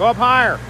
Go up higher.